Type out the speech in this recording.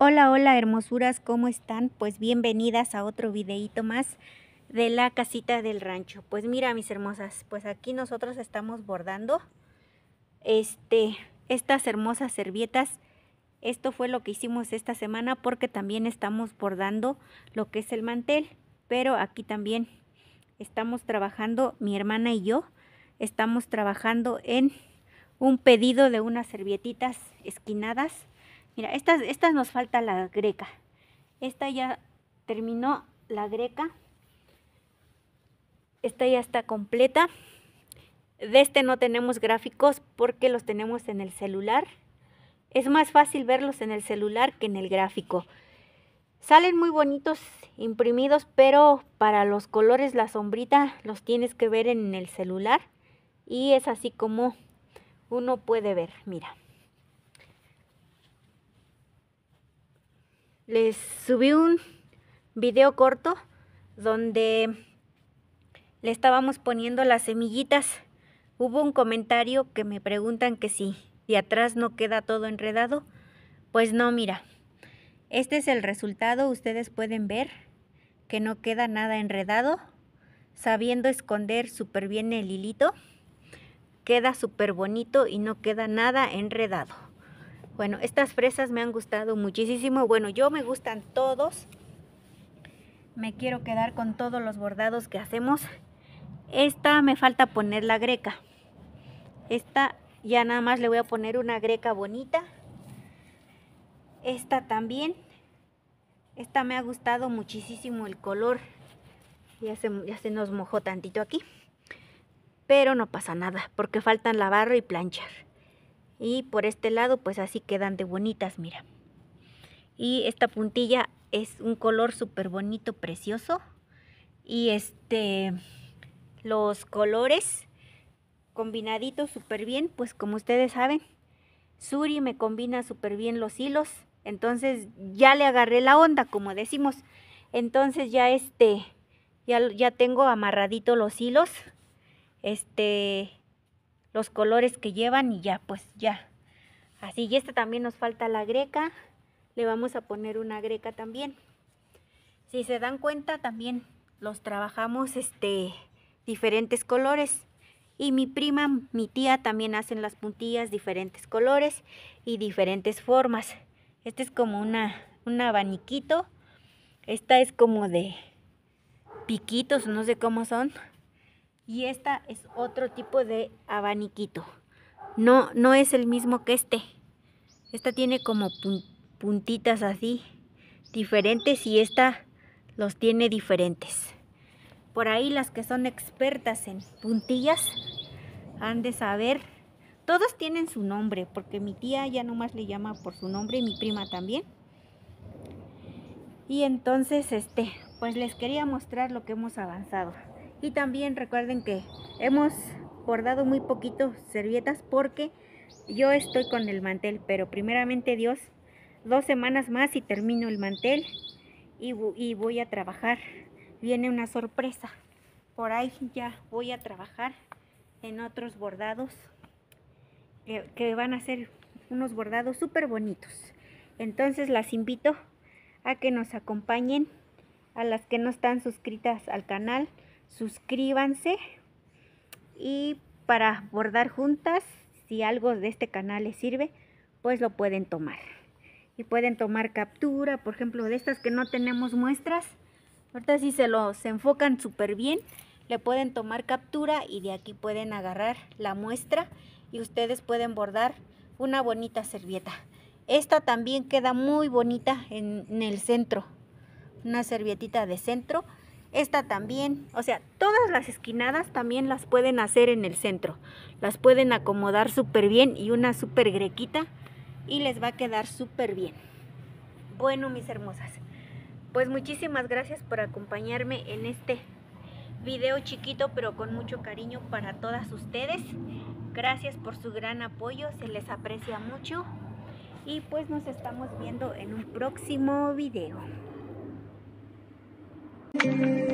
Hola, hola hermosuras, ¿cómo están? Pues bienvenidas a otro videito más de la casita del rancho. Pues mira mis hermosas, pues aquí nosotros estamos bordando este, estas hermosas servietas. Esto fue lo que hicimos esta semana porque también estamos bordando lo que es el mantel. Pero aquí también estamos trabajando, mi hermana y yo, estamos trabajando en un pedido de unas servietitas esquinadas Mira, estas, nos falta la greca. Esta ya terminó la greca. Esta ya está completa. De este no tenemos gráficos porque los tenemos en el celular. Es más fácil verlos en el celular que en el gráfico. Salen muy bonitos imprimidos, pero para los colores la sombrita los tienes que ver en el celular. Y es así como uno puede ver, mira. Les subí un video corto donde le estábamos poniendo las semillitas. Hubo un comentario que me preguntan que si de atrás no queda todo enredado. Pues no, mira. Este es el resultado. Ustedes pueden ver que no queda nada enredado. Sabiendo esconder súper bien el hilito. Queda súper bonito y no queda nada enredado. Bueno, estas fresas me han gustado muchísimo. Bueno, yo me gustan todos. Me quiero quedar con todos los bordados que hacemos. Esta me falta poner la greca. Esta ya nada más le voy a poner una greca bonita. Esta también. Esta me ha gustado muchísimo el color. Ya se, ya se nos mojó tantito aquí. Pero no pasa nada porque faltan lavarlo y planchar y por este lado pues así quedan de bonitas mira. Y esta puntilla es un color súper bonito precioso. Y este los colores combinaditos súper bien pues como ustedes saben Suri me combina súper bien los hilos entonces ya le agarré la onda como decimos. Entonces ya este ya, ya tengo amarradito los hilos. Este los colores que llevan y ya, pues ya. Así, y este también nos falta la greca. Le vamos a poner una greca también. Si se dan cuenta, también los trabajamos este, diferentes colores. Y mi prima, mi tía también hacen las puntillas diferentes colores y diferentes formas. Este es como una, un abaniquito. Esta es como de piquitos, no sé cómo son y esta es otro tipo de abaniquito. No, no es el mismo que este. Esta tiene como puntitas así diferentes y esta los tiene diferentes. Por ahí las que son expertas en puntillas han de saber. Todos tienen su nombre porque mi tía ya nomás le llama por su nombre y mi prima también. Y entonces este, pues les quería mostrar lo que hemos avanzado. Y también recuerden que hemos bordado muy poquito servietas porque yo estoy con el mantel, pero primeramente Dios, dos semanas más y termino el mantel y, voy a trabajar. Viene una sorpresa. Por ahí ya voy a trabajar en otros bordados que, que van a ser unos bordados súper bonitos. Entonces las invito a que nos acompañen a las que no están suscritas al canal suscríbanse y para bordar juntas, si algo de este canal les sirve, pues lo pueden tomar. Y pueden tomar captura, por ejemplo, de estas que no tenemos muestras. Ahorita si se los enfocan súper bien, le pueden tomar captura y de aquí pueden agarrar la muestra y ustedes pueden bordar una bonita servieta. Esta también queda muy bonita en, en el centro, una servietita de centro esta también, o sea, todas las esquinadas también las pueden hacer en el centro. Las pueden acomodar súper bien y una súper grequita y les va a quedar súper bien. Bueno, mis hermosas, pues muchísimas gracias por acompañarme en este video chiquito pero con mucho cariño para todas ustedes. Gracias por su gran apoyo, se les aprecia mucho. Y pues nos estamos viendo en un próximo video. Thank you.